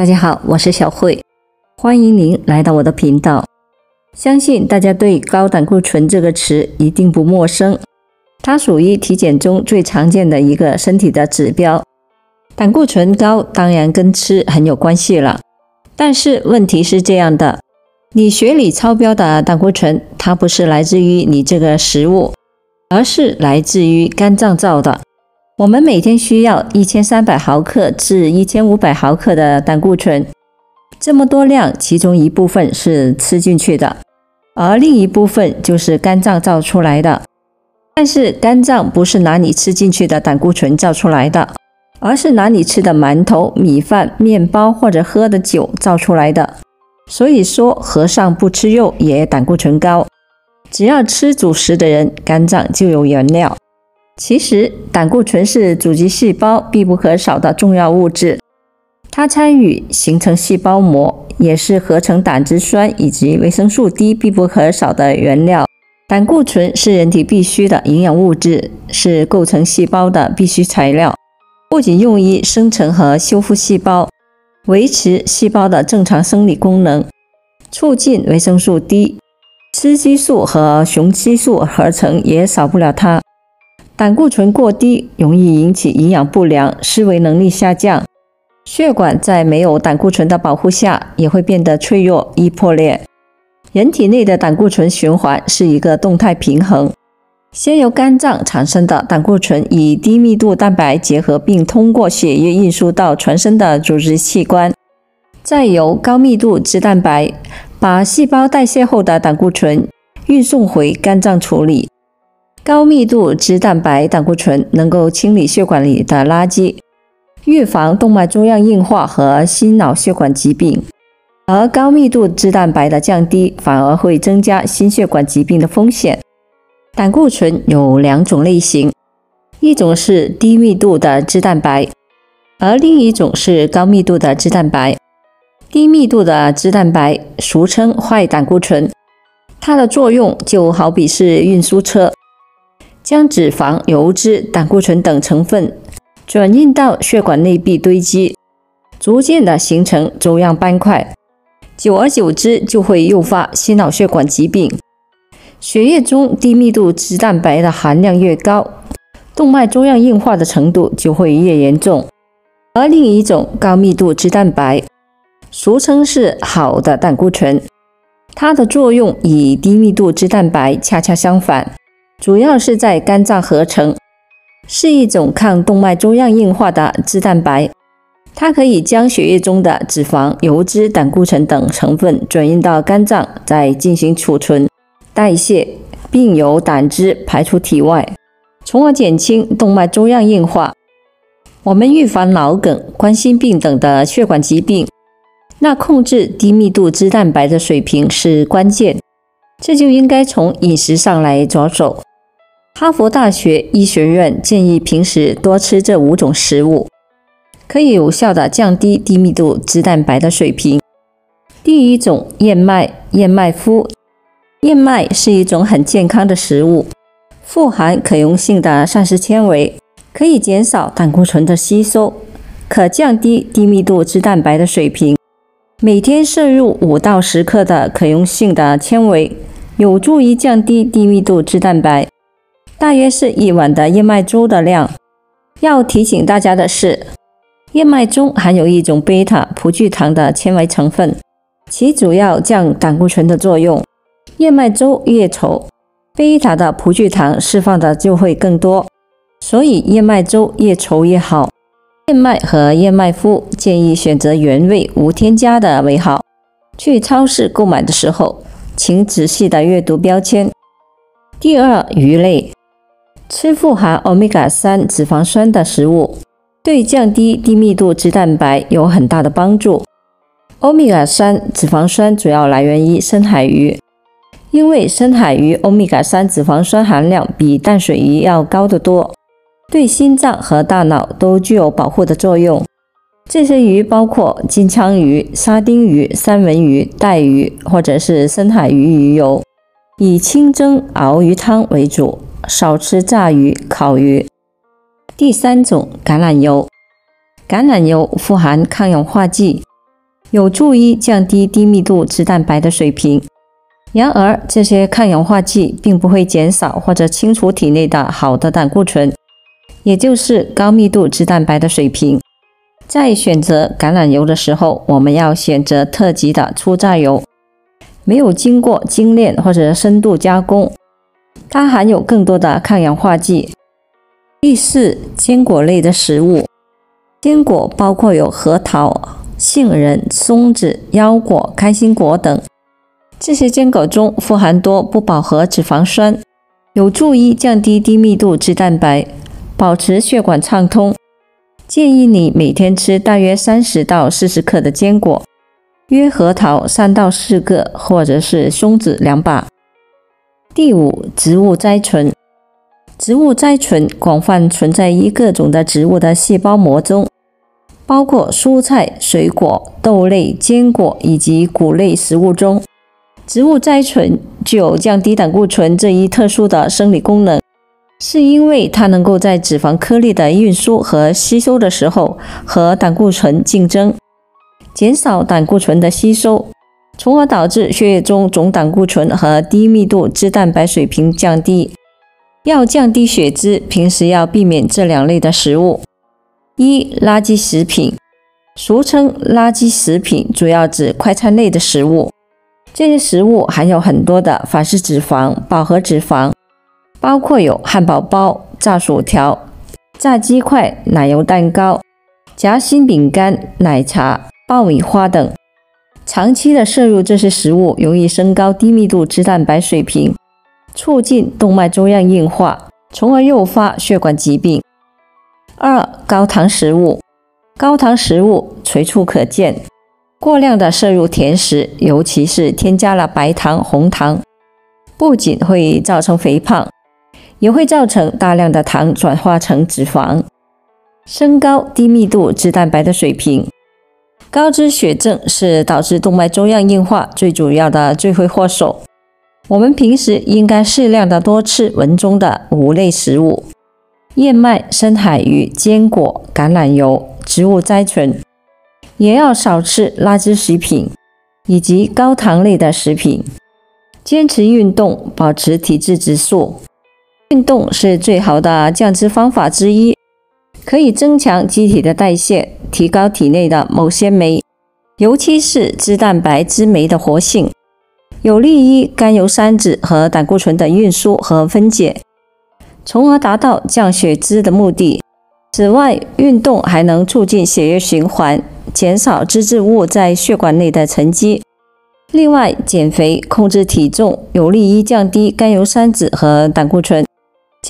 大家好，我是小慧，欢迎您来到我的频道。相信大家对高胆固醇这个词一定不陌生，它属于体检中最常见的一个身体的指标。胆固醇高当然跟吃很有关系了，但是问题是这样的，你血里超标的胆固醇，它不是来自于你这个食物，而是来自于肝脏造的。我们每天需要一千三百毫克至一千五百毫克的胆固醇，这么多量，其中一部分是吃进去的，而另一部分就是肝脏造出来的。但是肝脏不是拿你吃进去的胆固醇造出来的，而是拿你吃的馒头、米饭、面包或者喝的酒造出来的。所以说，和尚不吃肉也胆固醇高，只要吃主食的人，肝脏就有原料。其实，胆固醇是组织细胞必不可少的重要物质，它参与形成细胞膜，也是合成胆汁酸以及维生素 D 必不可少的原料。胆固醇是人体必需的营养物质，是构成细胞的必需材料，不仅用于生成和修复细胞，维持细胞的正常生理功能，促进维生素 D、雌激素和雄激素合成也少不了它。胆固醇过低容易引起营养不良、思维能力下降，血管在没有胆固醇的保护下也会变得脆弱、易破裂。人体内的胆固醇循环是一个动态平衡，先由肝脏产生的胆固醇与低密度蛋白结合，并通过血液运输到全身的组织器官，再由高密度脂蛋白把细胞代谢后的胆固醇运送回肝脏处理。高密度脂蛋白胆固醇能够清理血管里的垃圾，预防动脉粥样硬化和心脑血管疾病。而高密度脂蛋白的降低，反而会增加心血管疾病的风险。胆固醇有两种类型，一种是低密度的脂蛋白，而另一种是高密度的脂蛋白。低密度的脂蛋白俗称坏胆固醇，它的作用就好比是运输车。将脂肪、油脂、胆固醇等成分转运到血管内壁堆积，逐渐的形成粥样斑块，久而久之就会诱发心脑血管疾病。血液中低密度脂蛋白的含量越高，动脉粥样硬化的程度就会越严重。而另一种高密度脂蛋白，俗称是好的胆固醇，它的作用与低密度脂蛋白恰恰相反。主要是在肝脏合成，是一种抗动脉粥样硬化的脂蛋白。它可以将血液中的脂肪、油脂、胆固醇等成分转运到肝脏，再进行储存、代谢，并由胆汁排出体外，从而减轻动脉粥样硬化。我们预防脑梗、冠心病等的血管疾病，那控制低密度脂蛋白的水平是关键。这就应该从饮食上来着手。哈佛大学医学院建议平时多吃这五种食物，可以有效的降低低密度脂蛋白的水平。第一种，燕麦、燕麦麸。燕麦是一种很健康的食物，富含可溶性的膳食纤维，可以减少胆固醇的吸收，可降低低密度脂蛋白的水平。每天摄入五到十克的可溶性的纤维，有助于降低低密度脂蛋白。大约是一碗的燕麦粥的量。要提醒大家的是，燕麦中含有一种贝塔葡聚糖的纤维成分，其主要降胆固醇的作用。燕麦粥越稠，贝塔的葡聚糖释放的就会更多，所以燕麦粥越稠越好。燕麦和燕麦麸建议选择原味无添加的为好。去超市购买的时候，请仔细的阅读标签。第二，鱼类。吃富含欧米伽三脂肪酸的食物，对降低低密度脂蛋白有很大的帮助。欧米伽三脂肪酸主要来源于深海鱼，因为深海鱼欧米伽三脂肪酸含量比淡水鱼要高得多，对心脏和大脑都具有保护的作用。这些鱼包括金枪鱼、沙丁鱼、三文鱼、带鱼或者是深海鱼鱼油，以清蒸、熬鱼汤为主。少吃炸鱼、烤鱼。第三种橄榄油，橄榄油富含抗氧化剂，有助于降低低密度脂蛋白的水平。然而，这些抗氧化剂并不会减少或者清除体内的好的胆固醇，也就是高密度脂蛋白的水平。在选择橄榄油的时候，我们要选择特级的初榨油，没有经过精炼或者深度加工，它含有更多的抗氧化剂。第四，坚果类的食物，坚果包括有核桃、杏仁、松子、腰果、开心果等。这些坚果中富含多不饱和脂肪酸，有助于降低低密度脂蛋白，保持血管畅通。建议你每天吃大约三十到四十克的坚果，约核桃三到四个，或者是松子两把。第五，植物甾醇。植物甾醇广泛存在于各种的植物的细胞膜中，包括蔬菜、水果、豆类、坚果以及谷类食物中。植物甾醇具有降低胆固醇这一特殊的生理功能，是因为它能够在脂肪颗粒的运输和吸收的时候和胆固醇竞争，减少胆固醇的吸收，从而导致血液中总胆固醇和低密度脂蛋白水平降低。要降低血脂，平时要避免这两类的食物：一、垃圾食品，俗称垃圾食品，主要指快餐类的食物。这些食物含有很多的反式脂肪、饱和脂肪，包括有汉堡包、炸薯条、炸鸡块、奶油蛋糕、夹心饼干、奶茶、爆米花等。长期的摄入这些食物，容易升高低密度脂蛋白水平。促进动脉粥样硬化，从而诱发血管疾病。二、高糖食物，高糖食物随处可见。过量的摄入甜食，尤其是添加了白糖、红糖，不仅会造成肥胖，也会造成大量的糖转化成脂肪，升高低密度脂蛋白的水平。高脂血症是导致动脉粥样硬化最主要的罪魁祸首。我们平时应该适量的多吃文中的五类食物：燕麦、深海鱼、坚果、橄榄油、植物甾醇，也要少吃垃圾食品以及高糖类的食品。坚持运动，保持体质指数。运动是最好的降脂方法之一，可以增强机体的代谢，提高体内的某些酶，尤其是脂蛋白脂酶的活性。有利于甘油三酯和胆固醇的运输和分解，从而达到降血脂的目的。此外，运动还能促进血液循环，减少脂质物在血管内的沉积。另外，减肥控制体重有利于降低甘油三酯和胆固醇。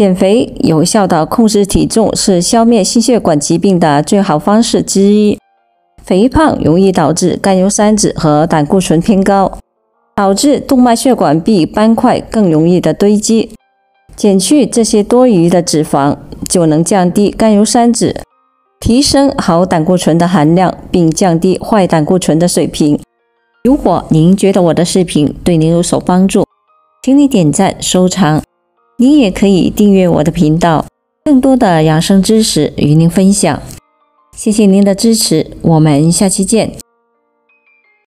减肥有效的控制体重是消灭心血管疾病的最好方式之一。肥胖容易导致甘油三酯和胆固醇偏高。导致动脉血管壁斑块更容易的堆积，减去这些多余的脂肪，就能降低甘油三酯，提升好胆固醇的含量，并降低坏胆固醇的水平。如果您觉得我的视频对您有所帮助，请你点赞收藏。您也可以订阅我的频道，更多的养生知识与您分享。谢谢您的支持，我们下期见。